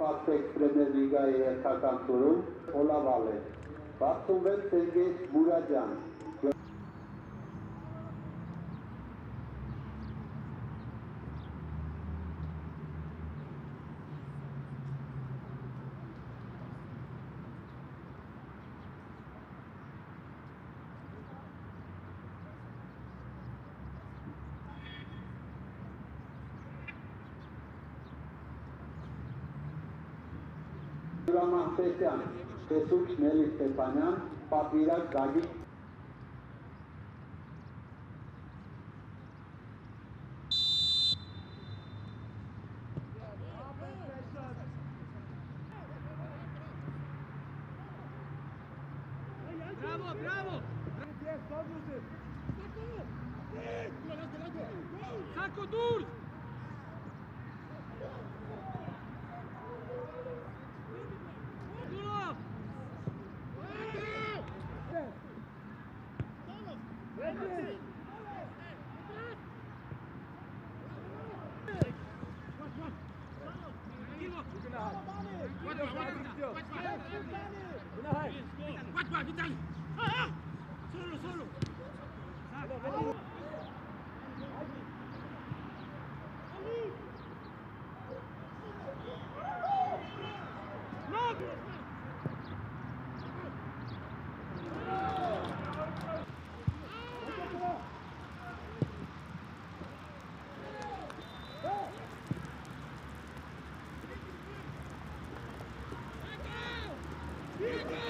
սպասեք պրեմիեր լիգայի հերթական տուրում Օլավալ է 66 Սերգեյ Մուրաջյան Γελαμάκεα, τέλος με τον Στέφανια, πατήρα Ζαγίδ. Bravo, bravo! Τράβες οδυσες. Τι ¡Solo, solo! Defense!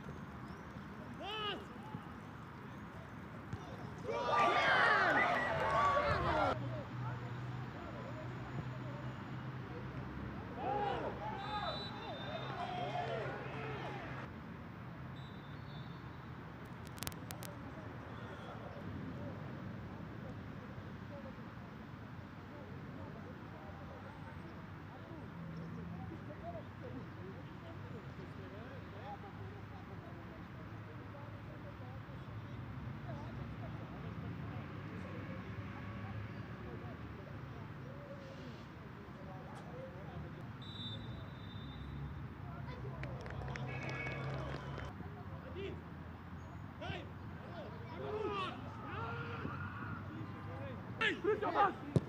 Oh,